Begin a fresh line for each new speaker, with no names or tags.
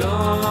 gone.